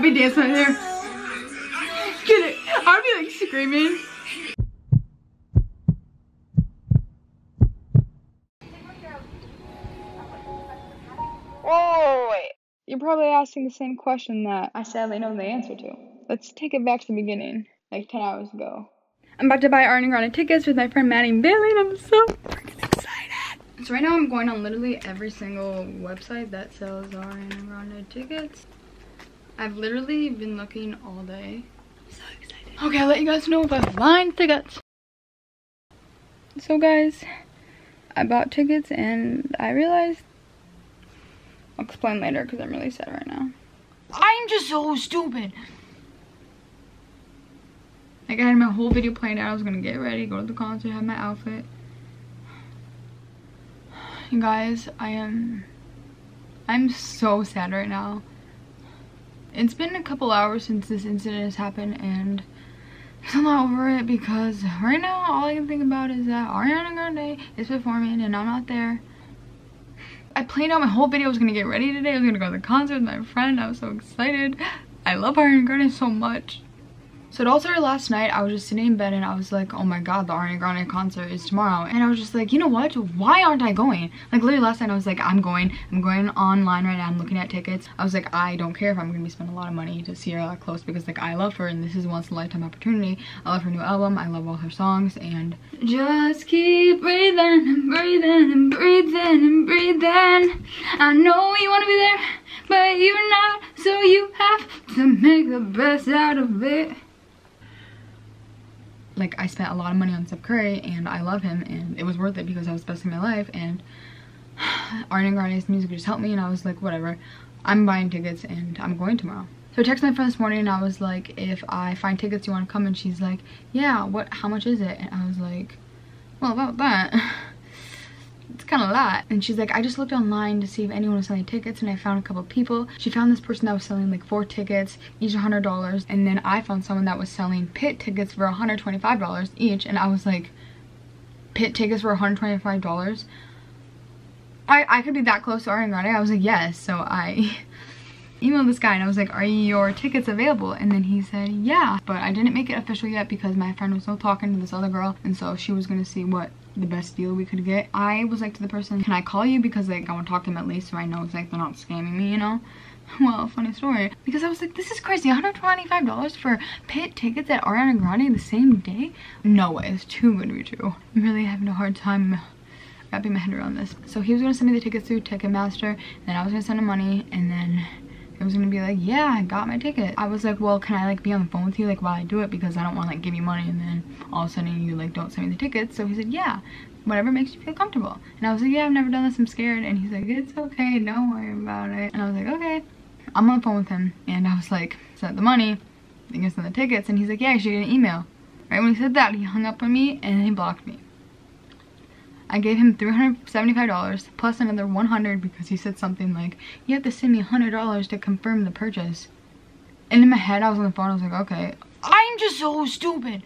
I'd be dancing right there. Get it? I'd be like screaming. Whoa, wait. You're probably asking the same question that I sadly know the answer to. Let's take it back to the beginning, like 10 hours ago. I'm about to buy Ariana Grande tickets with my friend Maddie and Bailey, and I'm so freaking excited. So right now I'm going on literally every single website that sells Ariana Grande tickets. I've literally been looking all day. so excited. Okay, I'll let you guys know if I find tickets. So guys, I bought tickets and I realized I'll explain later because I'm really sad right now. I'm just so stupid. Like I had my whole video planned out. I was gonna get ready, go to the concert, have my outfit. You guys, I am I'm so sad right now. It's been a couple hours since this incident has happened and I'm not over it because right now all I can think about is that Ariana Grande is performing and I'm not there. I planned out my whole video. Was gonna get ready today. I was gonna go to the concert with my friend. I was so excited. I love Ariana Grande so much. So it all started last night. I was just sitting in bed and I was like, oh my god, the Ariana Grande concert is tomorrow. And I was just like, you know what? Why aren't I going? Like literally last night I was like, I'm going. I'm going online right now. I'm looking at tickets. I was like, I don't care if I'm going to be spending a lot of money to see her that close because like I love her and this is once in a lifetime opportunity. I love her new album. I love all her songs and just keep breathing and breathing and breathing and breathing. I know you want to be there, but you're not. So you have to make the best out of it like I spent a lot of money on Steph Curry and I love him and it was worth it because I was best in my life and Ariana Grande's music just helped me and I was like whatever. I'm buying tickets and I'm going tomorrow. So I texted my friend this morning and I was like if I find tickets you want to come? And she's like yeah what how much is it? And I was like well about that kind of a lot and she's like i just looked online to see if anyone was selling tickets and i found a couple people she found this person that was selling like four tickets each a hundred dollars and then i found someone that was selling pit tickets for 125 dollars each and i was like pit tickets for 125 dollars i i could be that close to Ariana Grande i was like yes so i emailed this guy and I was like, are your tickets available? And then he said, yeah. But I didn't make it official yet because my friend was still talking to this other girl. And so she was going to see what the best deal we could get. I was like to the person, can I call you? Because like I want to talk to them at least so I know it's like they're not scamming me, you know? Well, funny story. Because I was like, this is crazy. $125 for pit tickets at Ariana Grande the same day? No way. It's too good to be true. I'm really having a hard time wrapping my head around this. So he was going to send me the tickets through Ticketmaster. And I was going to send him money. And then it was gonna be like yeah i got my ticket. I was like well can i like be on the phone with you like while i do it? Because i don't want like give you money and then all of a sudden you like don't send me the tickets. So he said yeah whatever makes you feel comfortable. And i was like yeah i've never done this i'm scared. And he's like it's okay don't worry about it. And i was like okay. I'm on the phone with him and i was like send the money? You can send the tickets. And he's like yeah you should get an email. Right when he said that he hung up on me and he blocked me I gave him $375 plus another 100 because he said something like, you have to send me $100 to confirm the purchase. And in my head, I was on the phone, I was like, okay. I'm just so stupid.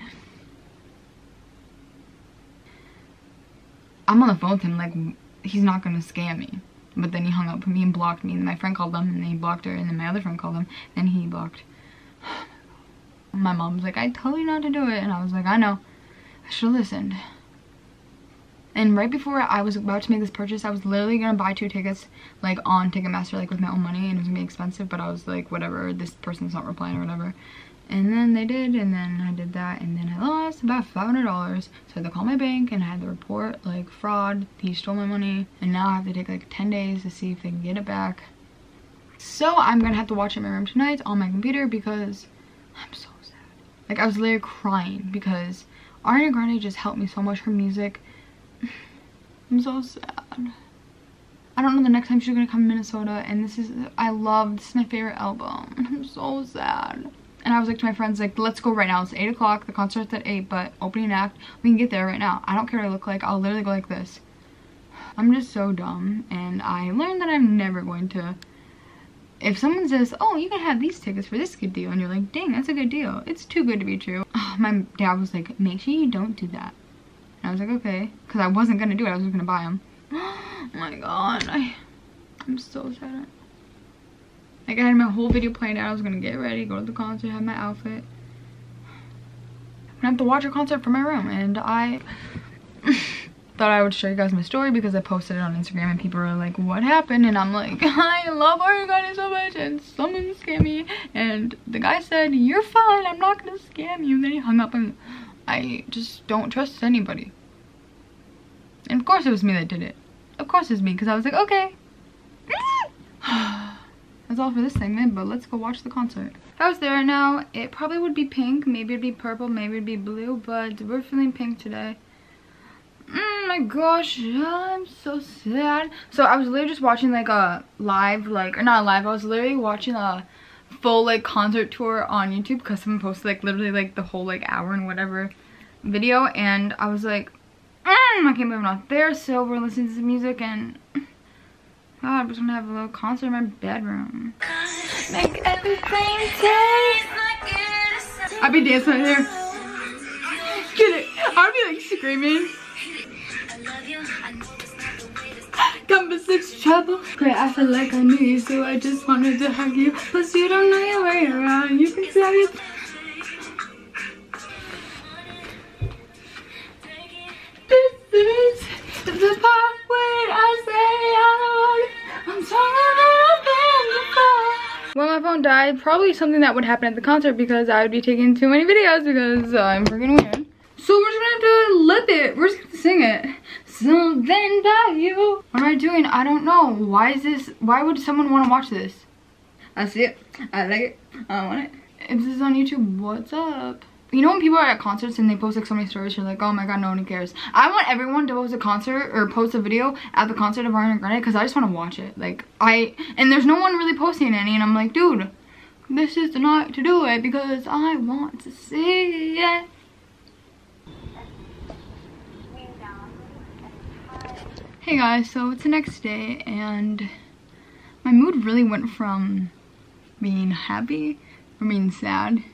I'm on the phone with him, like, he's not gonna scam me. But then he hung up with me and blocked me. And my friend called him and then he blocked her. And then my other friend called him and he blocked. my mom was like, I told you not to do it. And I was like, I know. I should have listened. And right before I was about to make this purchase, I was literally gonna buy two tickets like on Ticketmaster like with my own money and it was gonna be expensive, but I was like, whatever, this person's not replying or whatever. And then they did, and then I did that, and then I lost about $500. So I had to call my bank, and I had to report, like, fraud. He stole my money, and now I have to take, like, 10 days to see if they can get it back. So I'm gonna have to watch it in my room tonight on my computer because I'm so sad. Like, I was literally crying because Ariana Grande just helped me so much. Her music I'm so sad. I don't know the next time she's gonna come to Minnesota and this is, I love, this is my favorite album. I'm so sad. And I was like to my friends, like, let's go right now. It's 8 o'clock, the concert's at 8, but opening act, we can get there right now. I don't care what I look like, I'll literally go like this. I'm just so dumb, and I learned that I'm never going to, if someone says, oh, you can have these tickets for this good deal, and you're like, dang, that's a good deal. It's too good to be true. my dad was like, make sure you don't do that. And I was like, okay. Because I wasn't going to do it. I was just going to buy them. oh my god. I, I'm so sad. Like I had my whole video planned out. I was gonna get ready, go to the concert, have my outfit. I'm gonna have to watch a concert from my room and I thought I would show you guys my story because I posted it on Instagram and people were like, what happened? And I'm like, I love Ariana so much and someone scammed me. And the guy said, you're fine, I'm not gonna scam you. And then he hung up and I just don't trust anybody. And of course it was me that did it. Of course it's me because I was like, okay. That's all for this segment, but let's go watch the concert. If I was there now, it probably would be pink. Maybe it'd be purple, maybe it'd be blue, but we're feeling pink today. Oh my gosh, I'm so sad. So I was literally just watching like a live, like, or not live, I was literally watching a full like concert tour on YouTube because someone posted like literally like the whole like hour and whatever video and I was like, mm, I can't believe I'm not there. So we're listening to some music and God, I'm just gonna have a little concert in my bedroom. Make everything taste I'd be dancing right here. Get it? I'd be like screaming. Six trouble. Great, I feel like I knew you, so I just wanted to hug you. Plus, you don't know your way around. You can tell you. When my phone died, probably something that would happen at the concert because I would be taking too many videos because I'm freaking weird. So we're just gonna have to lip it. We're just gonna sing it something about you. What am I doing? I don't know. Why is this? Why would someone want to watch this? I see it. I like it. I want it. If this is on YouTube, what's up? You know when people are at concerts and they post like so many stories, you're like, oh my god, no one cares. I want everyone to post a concert or post a video at the concert of Ariana Grande because I just want to watch it. Like, I, and there's no one really posting any and I'm like, dude, this is the night to do it because I want to see it. Hey guys, so it's the next day and my mood really went from being happy or being sad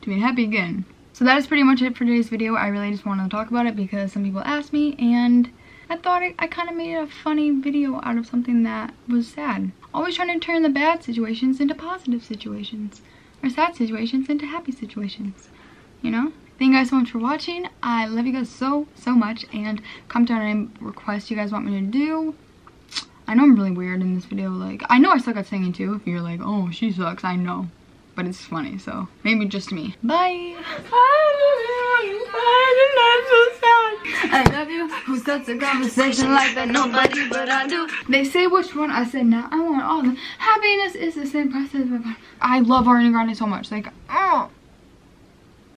to being happy again. So that is pretty much it for today's video. I really just wanted to talk about it because some people asked me and I thought I, I kind of made a funny video out of something that was sad. Always trying to turn the bad situations into positive situations or sad situations into happy situations, you know? Thank you guys so much for watching. I love you guys so, so much. And comment down any requests you guys want me to do. I know I'm really weird in this video. Like, I know I suck at singing too. If you're like, oh, she sucks. I know. But it's funny, so maybe just me. Bye. I love you. Who starts a conversation like that? Nobody but I do. They say which one. I said, now I want all the happiness is the same process. I love Ariana Grande so much. Like, oh.